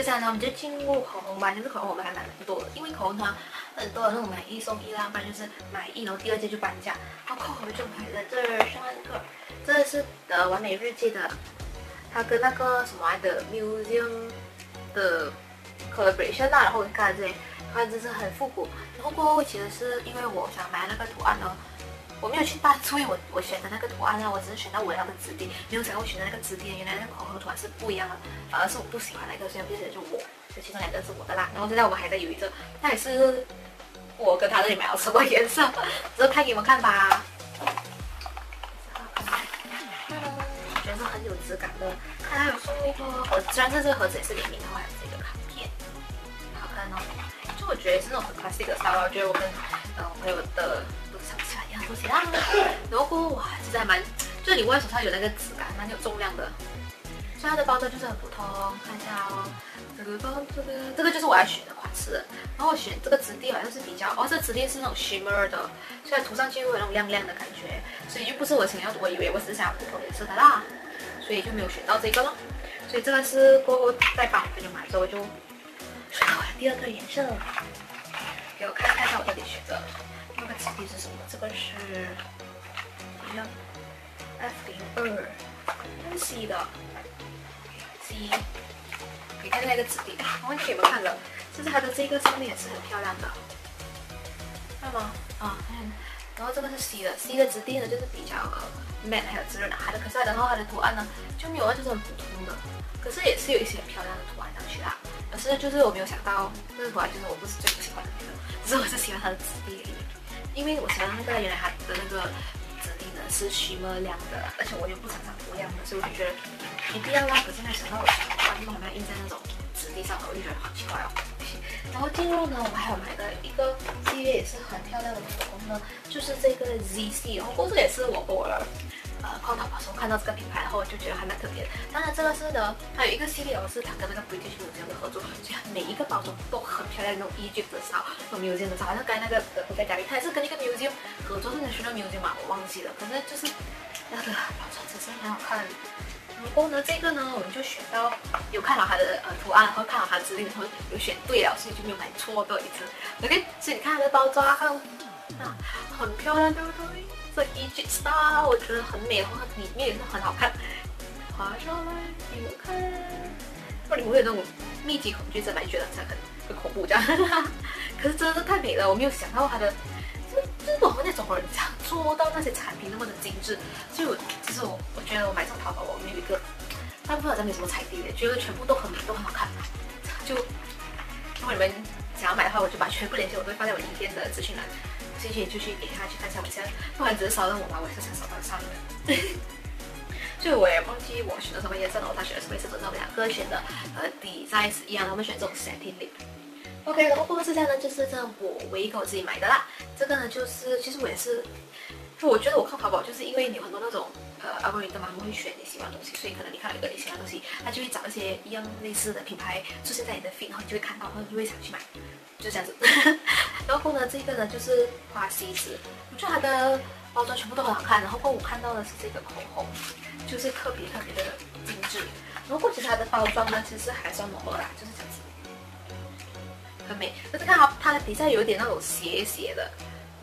接下来呢，我们就进入口红吧。其实口红我们还买蛮多的，因为口红它很多的那种买一送一啦，不然就是买一然后第二件就半价。然后口红就买了这三个，这是的完美日记的，它跟那个什么的 Museum 的 collaboration 啦，然后我看这里，看这是很复古。然后过后其实是因为我想买那个图案呢。我没有去大所以我我选的那个图案啊，我只是选到我要的质地，没有想到我选的那个质地，原来那个口红图案是不一样的，反而是我不喜欢那个，所以变成就我，就其中两个是我的啦。然后现在我们还在犹豫着，那也是我跟他这里买了什么颜色，只是拍给你们看吧。我觉得是很有质感的，看他有送一个盒，虽然这个盒子也是联名的，还有这个卡片，好看哦。就我觉得是那种很 classic 的色，我觉得我跟呃我朋友的。起啦，然后过后哇，其实还蛮，就是你握在手上有那个质感，蛮有重量的。所以它的包装就是很普通，看一下哦，这个包这个这个就是我要选的款式。然后我选这个质地好像是比较，哦，这质地是那种 shimmer 的，所以涂上去会有那种亮亮的感觉，所以就不是我想要的，我以为我只是想要普通颜色的啦，所以就没有选到这个咯。所以这个是过后再帮我就买之后就选到了第二个颜色，给我看看看我到底选的。这个质地是什么？这个是一样 F 零二，是 C 的 C。你看那个质地，我给你们看了，就是它的这个上面也是很漂亮的，看吗？啊，看。然后这个是 C 的，C 的质地呢就是比较 matte 还有滋润的，它的可是然后它的图案呢就没有，就是很普通的，可是也是有一些很漂亮的图案上去啦。可是就是我没有想到这个图案就是我不是最不喜欢的那个，只是我是喜欢它的质地而已。因为我想到那个原来它的那个质地呢是徐么亮的，而且我又不常常涂亮的，所以我就觉得一定要啦。可是没想到我喜欢用它印在那种质地上的，我就觉得好奇怪哦。然后进入呢，我们还有买的一个系列也是很漂亮的口红呢，就是这个 Z C，然后这个也是我偶尔。呃，逛淘宝时候看到这个品牌，然后我就觉得还蛮特别的。当然，这个是呢，它有一个系列哦，是它跟那个 British Museum 的合作，所以每一个包装都很漂亮，那种 Egypt 的烧，那种 Museum 的烧，好像刚才那个呃不在家里，他也是跟一个 Museum 合作，是 National Museum 嘛，我忘记了。反正就是那个包装真是很好看。然后呢，这个呢，我们就选到有看到它的呃图案，然后看到它的质地，然后有选对了，所以就没有买错的一次。OK，所以你看它的包装，啊，很漂亮，对不对？这 Egypt Star 我觉得很美，然后里面也是很好看。画上来给我看，不然你会有那种密集恐惧症吧？觉得这很很恐怖这样。可是真的是太美了，我没有想到它的，这这我们那种人样做到那些产品那么的精致。所以我其实我我觉得我买这种淘宝，我没有一个大部分好像没什么彩地的，觉得全部都很美，都很好看。就如果你们想要买的话，我就把全部链接我都会放在我影片的资讯栏。有兴趣就去点下去看一下，我现在不管只是扫到我吧，我也是想扫到上面。所以我也忘记我选的什么颜色了，我他选的什么颜色？我们两个选的呃底 size 一样，他们选这种 satin lip。OK，然后不过这家呢就是这我唯一给我自己买的啦。这个呢就是其实我也是，就我觉得我看淘宝就是因为有很多那种呃阿哥你的嘛，他们会选你喜欢的东西，所以可能你看到一个你喜欢的东西，他就会找一些一样类似的品牌出现在你的 feed，然后你就会看到，然后你就会想去买。就这样子，然后呢，这个呢就是花西子，我觉得它的包装全部都很好看。然后我看到的是这个口红，就是特别特别的精致。然后其实它的包装呢，其实还算暖和啦，就是这样子，很美。但是看它它的底下有点那种斜斜的，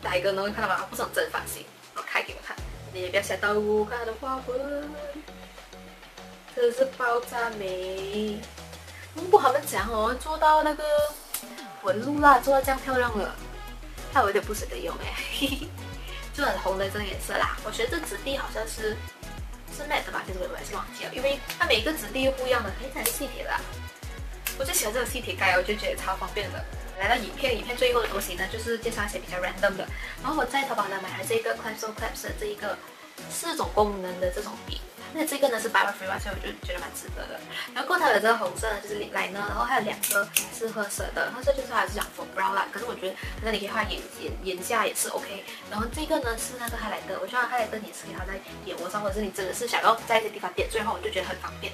打一个呢？看到吗？它不是很正方形。我开给我看，你也不要吓到我，看它的花纹，真的是爆炸美。不他们讲哦，做到那个。纹路啦，做到这样漂亮了，害我有点不舍得用哎，就很红的这个颜色啦。我觉得这质地好像是是 matte 吧，其实我也是忘记了，因为它每一个质地又不一样的，哎，它是细铁的。我最喜欢这个细铁盖，我就觉得超方便的。来到影片，影片最后的东西呢，就是介绍一些比较 random 的。然后我在淘宝呢买了这个 Clips o Clips 的这一个四种功能的这种笔。那这个呢是 b 百 free 嘛，所以我就觉得蛮值得的。然后过它的这个红色呢就是 lip liner，然后还有两个是褐色的，褐色就是还是讲 for brow 啦。可是我觉得那你可以画眼眼眼下也是 OK。然后这个呢是那个 highlighter，我希望 highlighter 你是可以在眼窝上，或者是你真的是想要在一些地方点缀的话，我就觉得很方便。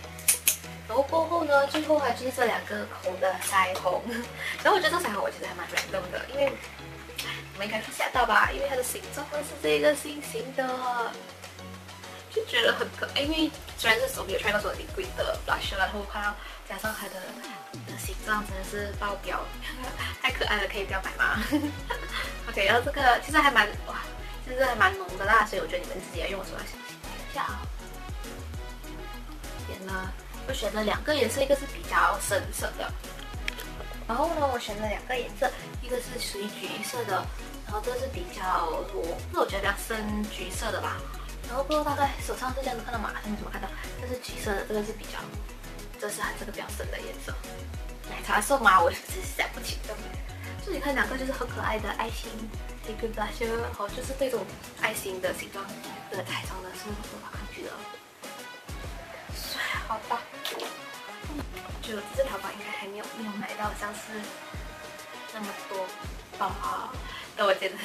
然后过后呢，最后还就是这两个红的腮红。然后我觉得这腮红我其实还蛮感动的，因为你们应该是吓到吧，因为它的形状是这个星星的。就觉得很可爱，因为虽然是手有穿过说 liquid 的 blush，然后看到加上它的形状真的是爆表，太可爱了，可以不要买吗？OK，然后这个其实还蛮哇，其实还蛮浓的啦，所以我觉得你们自己要用的时候要小心一下。点了，我选了两个颜色，一个是比较深色的，然后呢，我选了两个颜色，一个是属于橘色的，然后这个是比较裸，是我觉得比较深橘色的吧。然后不知道大概手上是这样子看到吗？你怎么看到？这是橘色的，这个是比较，这是它这个比较深的颜色。奶茶色吗？我只是想不起的。这里看两个就是很可爱的爱心一个大修哦，就是这种爱心的形状的彩妆的，是不是很好看去的？好吧，就这次淘宝应该还没有没有买到像是那么多包，但我觉得。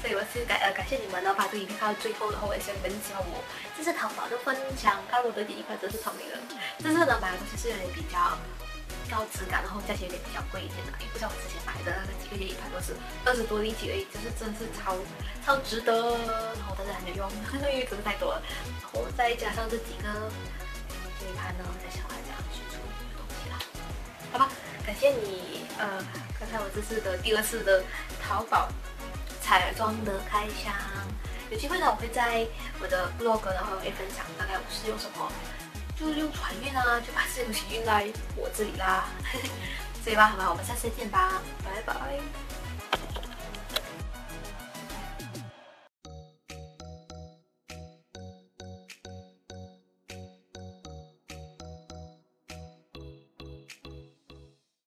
所以我是感呃感谢你们呢，把这影片看到最后，然后我也希望你们喜欢我这次淘宝的分享。看我的第一款真是聪明人，这次呢买的东西是有点比较高质感，然后价钱有点比较贵一点的，也不像我之前买的那个几个月一盘都是二十多一几而已，就是真是超超值得。然后但是还没用，因为真的太多了。然后再加上这几个这一盘呢，在想来这样去处理东西啦。好吧，感谢你呃，看看我这次的第二次的淘宝。彩妆的开箱，有机会呢，我会在我的 blog 然后会分享大概我是用什么，就是用船运啊，就把这些东西运来我这里啦。所以吧，好吧，我们下次再见吧，拜拜。